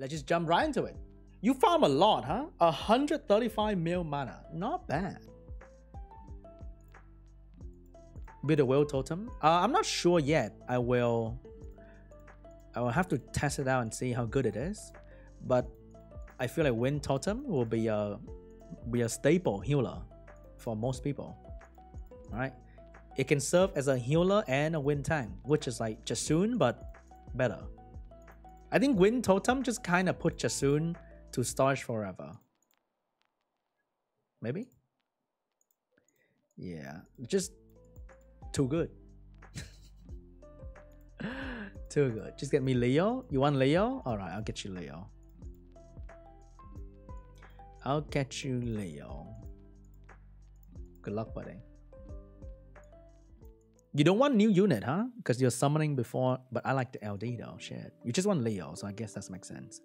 let's just jump right into it. You farm a lot, huh? 135 mil mana. Not bad. Build a wind totem. Uh, I'm not sure yet. I will. I will have to test it out and see how good it is. But I feel like wind totem will be a be a staple healer for most people. All right. It can serve as a healer and a wind tank, which is like Jasoon but better. I think wind totem just kind of put Jasoon to Starch Forever. Maybe? Yeah, just too good. too good. Just get me Leo. You want Leo? Alright, I'll get you Leo. I'll get you Leo. Good luck, buddy. You don't want new unit, huh? Because you're summoning before, but I like the LD though, shit. You just want Leo, so I guess that makes sense.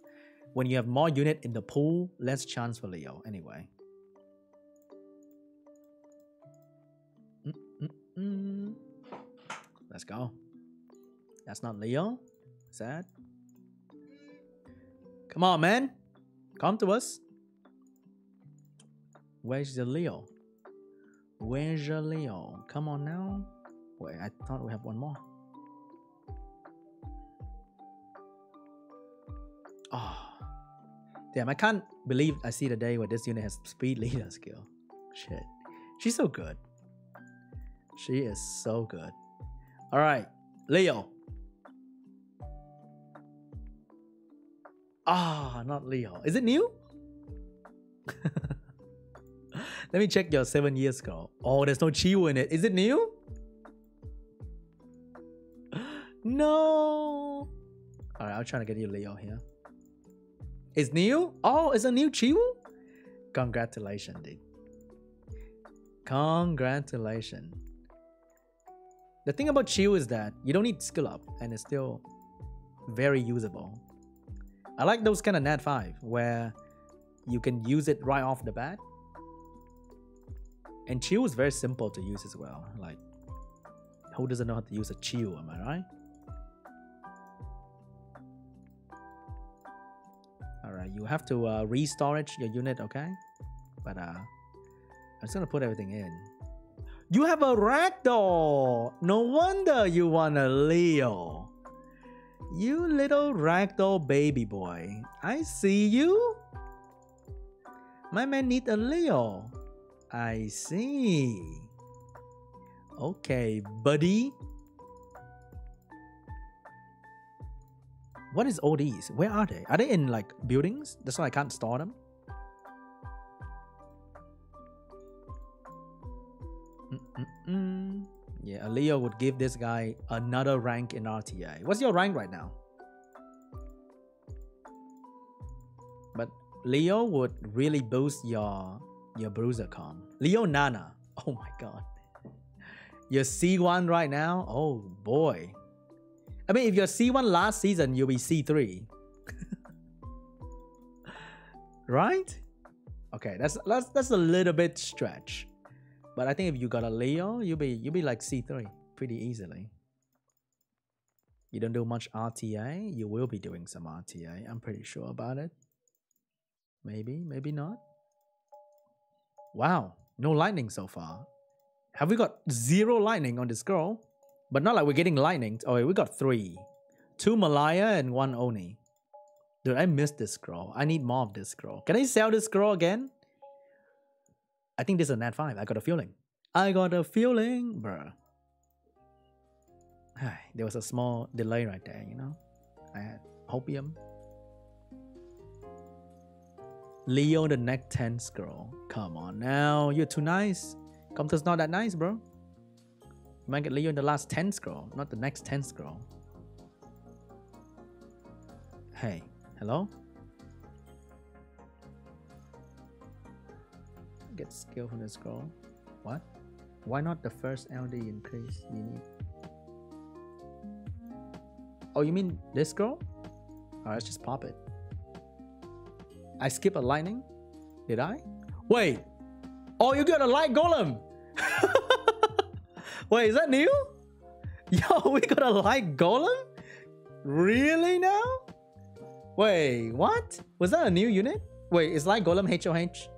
When you have more unit in the pool, less chance for Leo, anyway. Mm -mm -mm. Let's go. That's not Leo. Sad. Come on, man. Com2uS. Where's the Leo? Where's the Leo? Come on now. Wait, I thought we have one more. Oh. Damn, I can't believe I see the day where this unit has speed leader skill. Shit. She's so good. She is so good. Alright, Leo. Ah, oh, not Leo. Is it new? Let me check your seven years ago. Oh, there's no Chiwu in it. Is it new? No. All right, I'll try to get you Leo here. It's new? Oh, it's a new Chiwu? Congratulations, dude. Congratulations. The thing about Chiwu is that you don't need skill up and it's still very usable. I like those kind of Nat 5 where you can use it right off the bat. And Chiwu is very simple to use as well. Like, who doesn't know how to use a Chiwu, am I right? You have to uh, restorage your unit, okay? But uh, I'm just gonna put everything in. You have a ragdoll! No wonder you want a Leo. You little ragdoll baby boy. I see you. My man need a Leo. I see. Okay, buddy. What is all these? Where are they? Are they in like buildings? That's why I can't store them. Mm -mm -mm. Yeah, Leo would give this guy another rank in RTA. What's your rank right now? But Leo would really boost your your bruiser com. Leo Nana. Oh my god. You're C1 right now? Oh boy. I mean, if you're C1 last season, you'll be C3. right? Okay, that's that's that's a little bit stretch. But I think if you got a Leo, you'll be you'll be like C3 pretty easily. You don't do much RTA, you will be doing some RTA. I'm pretty sure about it. Maybe, maybe not. Wow, no lightning so far. Have we got zero lightning on this girl? But not like we're getting lightning. Oh, we got three. Two Malaya and one Oni. Dude, I missed this scroll. I need more of this scroll. Can I sell this scroll again? I think this is a nat 5. I got a feeling. I got a feeling, bruh. there was a small delay right there, you know? I had hopium. Leo the neck 10 scroll. Come on now, you're too nice. Com2uS not that nice, bro. You might get Leo in the last 10 scroll, not the next 10 scroll. Hey, hello? Get skill from the scroll. What? Why not the first LD increase you need? Oh, you mean this scroll? Alright, let's just pop it. I skip a lightning? Did I? Wait! Oh, you got a light golem! Wait, is that new? Yo, we got a light golem? Really now? Wait, what? Was that a new unit? Wait, is Light Golem HOH?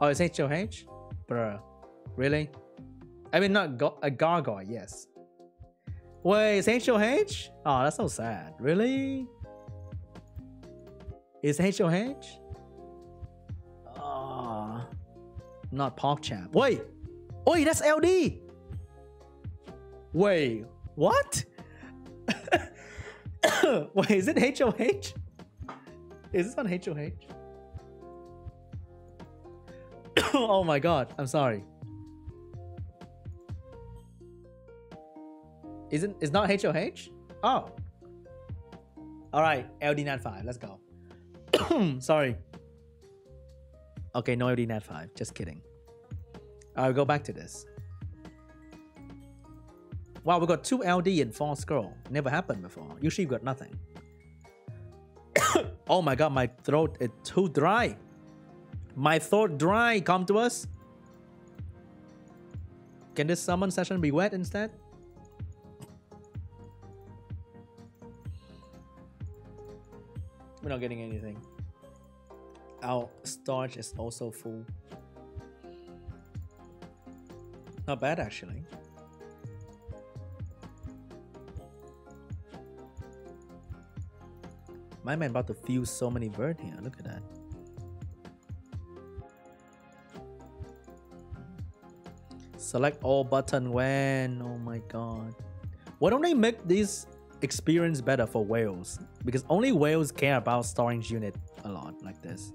Oh, it's HOH? Bruh. Really? I mean, not go a gargoyle, yes. Wait, it's HOH? Oh, that's so sad. Really? Is HOH? Oh, ah, not PogChamp. Wait! Wait, that's LD! Wait, what? Wait, is it HOH? Is this on HOH? oh my god, I'm sorry. Isn't it's not HOH? Oh. Alright, LD Nat 5, let's go. sorry. Okay, no LD Nat 5, just kidding. I'll go back to this. Wow, we got two LD and four scroll. Never happened before. Usually you got nothing. oh my god, my throat is too dry. My throat dry. Com2uS. Can this summon session be wet instead? We're not getting anything. Our storage is also full. Not bad actually. My man about to fuse so many bird here. Look at that. Select all button when. Oh my god. Why don't they make this experience better for whales? Because only whales care about storage unit a lot like this.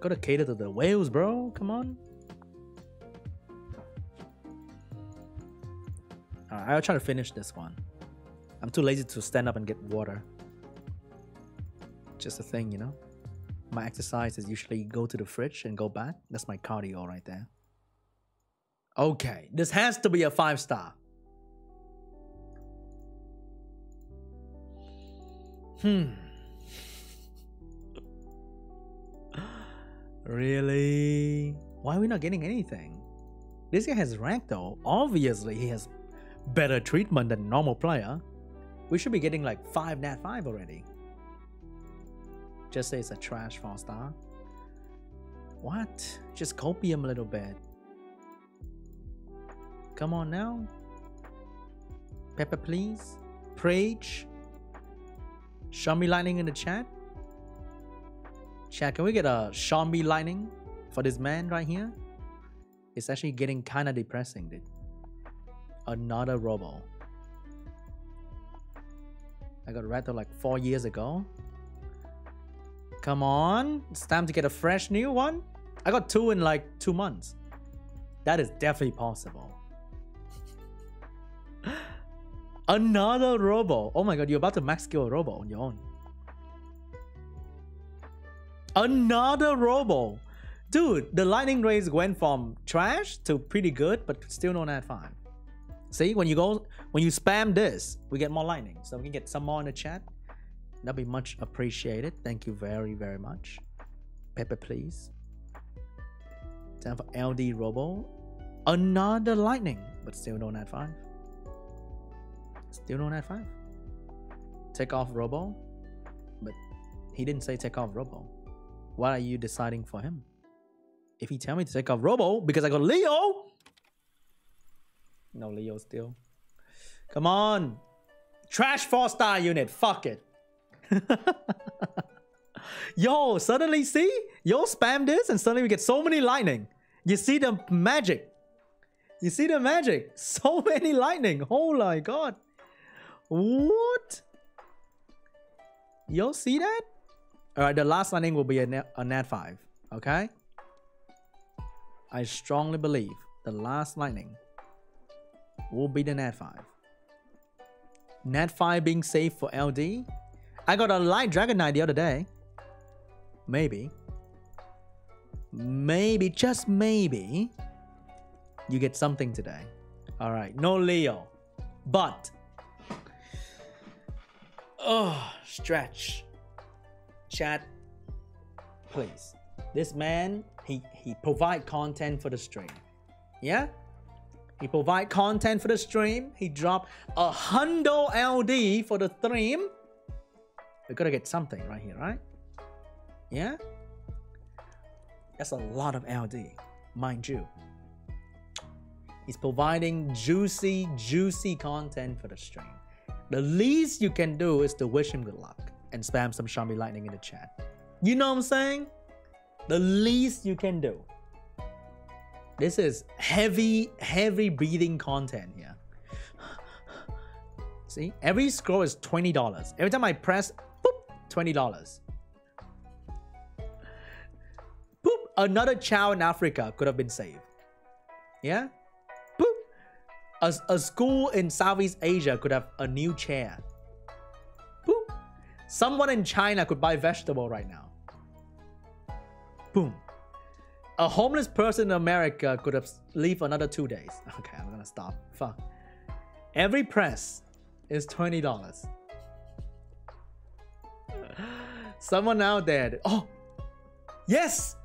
Gotta cater to the whales, bro. Come on. Alright, I'll try to finish this one. I'm too lazy to stand up and get water. Just a thing, you know? My exercise is usually go to the fridge and go back. That's my cardio right there. Okay, this has to be a five star. Hmm. really? Why are we not getting anything? This guy has rank though. Obviously, he has better treatment than normal player. We should be getting like 5 nat 5 already. Just say it's a trash 4 star. What? Just copy him a little bit. Come on now. Pepper, please. Prage. Shami lightning in the chat. Chat, can we get a Shami lightning for this man right here? It's actually getting kind of depressing, dude. Another robo. I got Rattle like four years ago. Come on. It's time to get a fresh new one. I got two in like two months. That is definitely possible. Another Robo. Oh my god, you're about to max skill a Robo on your own. Another Robo. Dude, the lightning rays went from trash to pretty good, but still not at 5. See, when you go, when you spam this, we get more lightning. So we can get some more in the chat. That'd be much appreciated. Thank you very, very much. Pepper, please. Time for LD Robo. Another lightning, but still don't add 5. Still don't add 5. Take off Robo. But he didn't say take off Robo. What are you deciding for him? If he tell me to take off Robo because I got Leo, no Leo still. Come on. Trash four star unit. Fuck it. Yo, suddenly see? Yo, spam this and suddenly we get so many lightning. You see the magic. You see the magic. So many lightning. Oh my god. What? Yo, see that? Alright, the last lightning will be a net, a nat 5. Okay? I strongly believe the last lightning will be the Nat 5. Nat 5 being safe for LD. I got a light Dragon Knight the other day. Maybe. Maybe, just maybe, you get something today. Alright, no Leo. But, oh, stretch. Chat, please. This man, he, he provide content for the stream. Yeah? He provide content for the stream. He dropped a hundo LD for the stream. We gotta get something right here, right? Yeah? That's a lot of LD, mind you. He's providing juicy, juicy content for the stream. The least you can do is to wish him good luck and spam some Xiaomi Lightning in the chat. You know what I'm saying? The least you can do. This is heavy, heavy breathing content here. See, every scroll is $20. Every time I press, boop, $20. Boop, another child in Africa could have been saved. Yeah? Boop. A, a school in Southeast Asia could have a new chair. Boop. Someone in China could buy vegetable right now. Boom a homeless person in America could have lived another two days. Okay, I'm gonna stop. Fuck. Every press is twenty dollars. Someone out there. Oh, yes.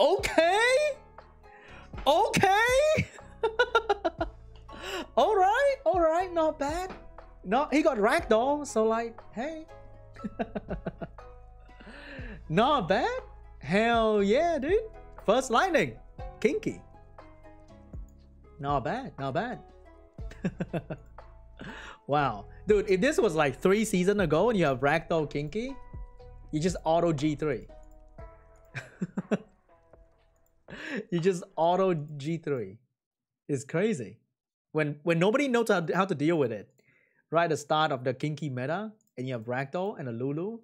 Okay. Okay. all right. All right. Not bad. No, he got ragdoll. So like, hey. Not bad. Hell yeah, dude. First lightning. Kinky. Not bad. Not bad. wow. Dude, if this was like three seasons ago and you have Ragdoll Kinky, you just auto G3. you just auto G3. It's crazy. When when nobody knows how, how to deal with it, right at the start of the Kinky meta, and you have Ragdoll and a Lulu,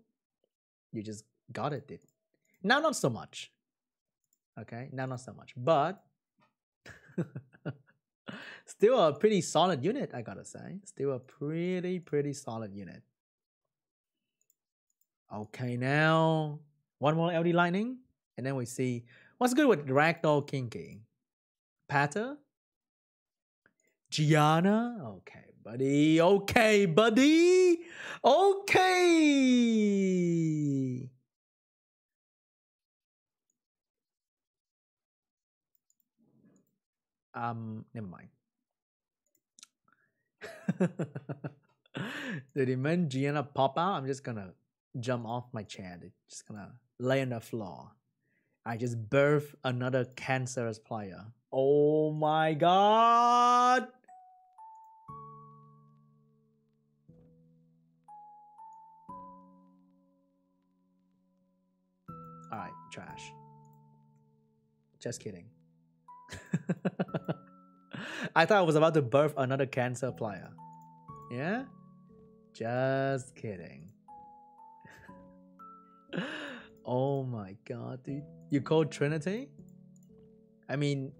you just got it. Now not so much. Okay, now not so much. But still a pretty solid unit, I gotta say. Still a pretty, pretty solid unit. Okay, now one more LD Lightning. And then we see what's good with Ragdoll Kinky. Patter? Gianna? Okay, buddy. Okay, buddy. Okay. Um, never mind. the demand Gianna pop out, I'm just gonna jump off my chair. Just gonna lay on the floor. I just birth another cancerous player. Oh my god! Alright, trash. Just kidding. I thought I was about to birth another cancer player. Yeah? Just kidding. oh my god, dude. You called Trinity? I mean...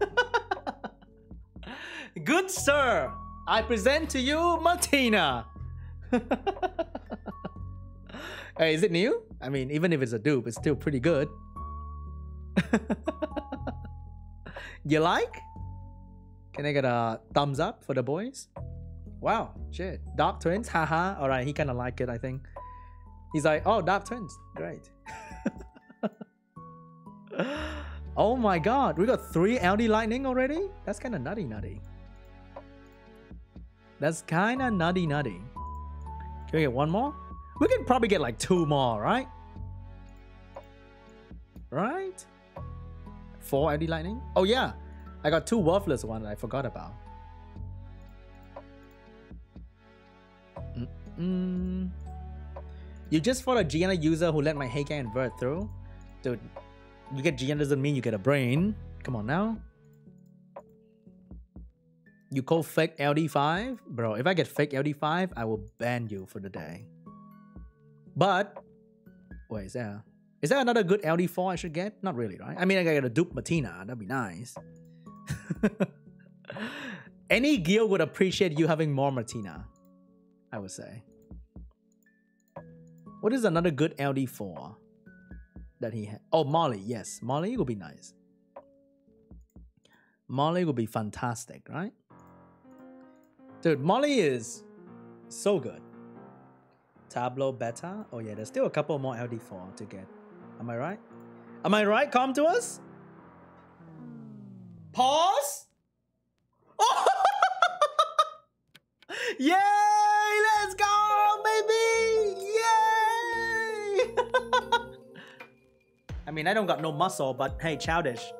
Good sir! I present to you Martina. hey, is it new? I mean, even if it's a dupe, it's still pretty good. you like? Can I get a thumbs up for the boys? Wow, shit. Dark twins, haha. Alright, he kind of like it, I think. He's like, oh, dark twins. Great. oh my god, we got three LD lightning already? That's kind of nutty nutty. That's kind of nutty nutty. Can we get one more? We can probably get like two more, right? Right? Four LD lightning? Oh yeah, I got two worthless ones I forgot about. Mm -mm. You just fought a Gianna user who let my Heike invert through? Dude, you get Gianna doesn't mean you get a brain. Come on now. You call fake LD5? Bro, if I get fake LD5, I will ban you for the day. But, wait, is there, is there another good LD4 I should get? Not really, right? I mean, I got a dupe Martina. That'd be nice. Any guild would appreciate you having more Martina, I would say. What is another good LD4 that he had? Oh, Molly, yes. Molly would be nice. Molly would be fantastic, right? Dude, Molly is so good. Tableau beta. Oh yeah, there's still a couple more LD4 to get. Am I right? Am I right? Com2uS. Pause. Oh! Yay! Let's go, baby! Yay! I mean, I don't got no muscle, but hey, childish.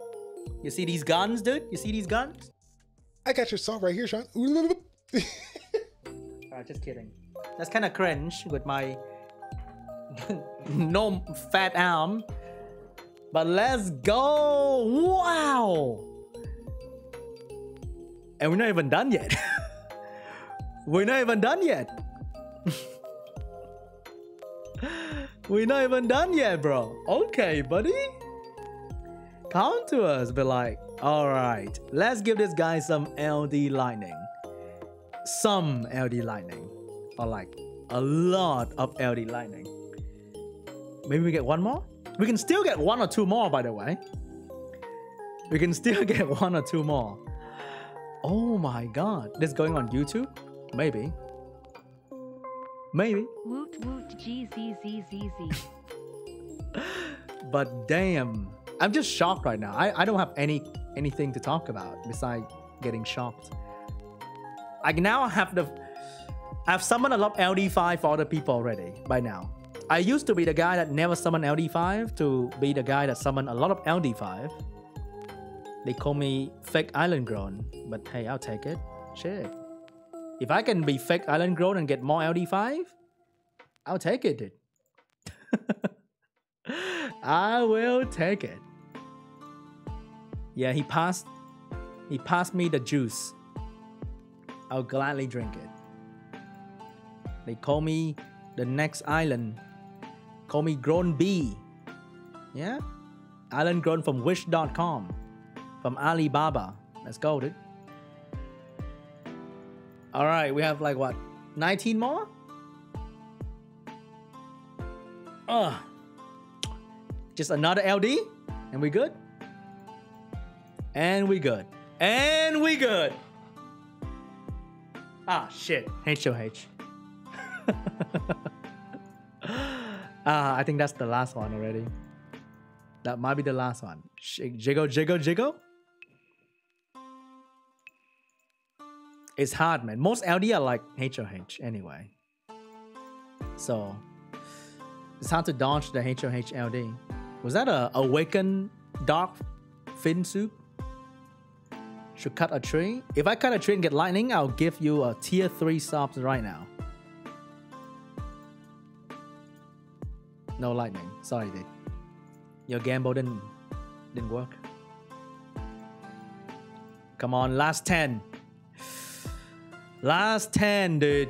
You see these guns, dude? You see these guns? I got your song right here, Sean. Uh, just kidding. That's kind of cringe with my no fat arm. But let's go! Wow! And we're not even done yet. we're not even done yet. we're not even done yet, bro. Okay, buddy. Com2uS, be like, all right, let's give this guy some LD lightning. Some LD lightning. Or like a lot of LD lightning. Maybe we get one more? We can still get one or two more, by the way. We can still get one or two more. Oh my god. This going on YouTube? Maybe. Maybe. Woot woot GZZZZ. but damn. I'm just shocked right now. I, I don't have any anything to talk about besides getting shocked. I now have the I've summoned a lot of LD5 for other people already by now. I used to be the guy that never summoned LD5 to be the guy that summoned a lot of LD5. They call me fake island grown, but hey, I'll take it. Shit. If I can be fake island grown and get more LD5, I'll take it, dude. I will take it. Yeah, he passed he passed me the juice. I'll gladly drink it. They call me the next island. Call me Grown B. Yeah? Island grown from wish.com. From Alibaba. Let's go, dude. Alright, we have like what? 19 more? Ugh. Just another LD? And we good? And we good. And we good. Ah, shit. HOH. ah, I think that's the last one already. That might be the last one. Shake, jiggle, jiggle, jiggle. It's hard, man. Most LD are like HOH anyway. So, it's hard to dodge the HOH LD. Was that a awakened dark fin soup? Should cut a tree. If I cut a tree and get lightning, I'll give you a tier 3 subs right now. No lightning. Sorry, dude. Your gamble didn't didn't work. Come on, last 10. Last 10, dude.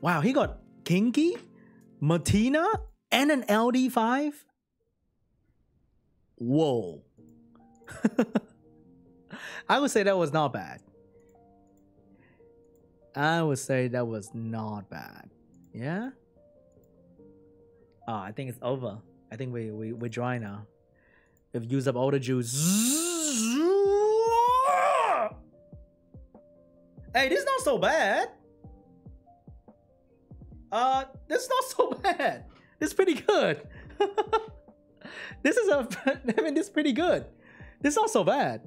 Wow, he got Kinky, Martina, and an LD5? Whoa. I would say that was not bad. I would say that was not bad. Yeah? Oh, I think it's over. I think we, we, we're dry now. We've used up all the juice. Hey, this is not so bad. Uh, this is not so bad. This is pretty good. this is a, I mean, this is pretty good. This is not so bad.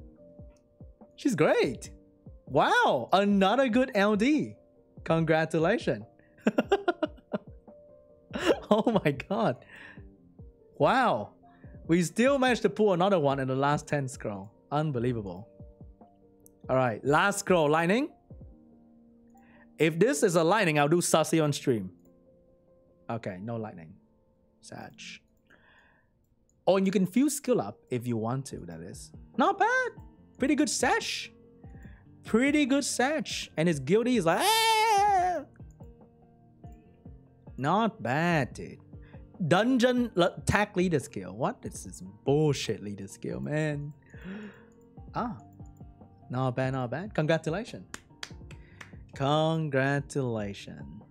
She's great. Wow, another good LD. Congratulations. oh my god. Wow. We still managed to pull another one in the last 10 scroll. Unbelievable. All right, last scroll, lightning. If this is a lightning, I'll do sassy on stream. Okay, no lightning. Sag. Oh, or you can fuse skill up if you want to, that is. Not bad. Pretty good sesh. Pretty good sesh. And his guilty is like, ah! Not bad, dude. Dungeon attack leader skill. What? This is bullshit leader skill, man. Ah. Not bad, not bad. Congratulations. Congratulations.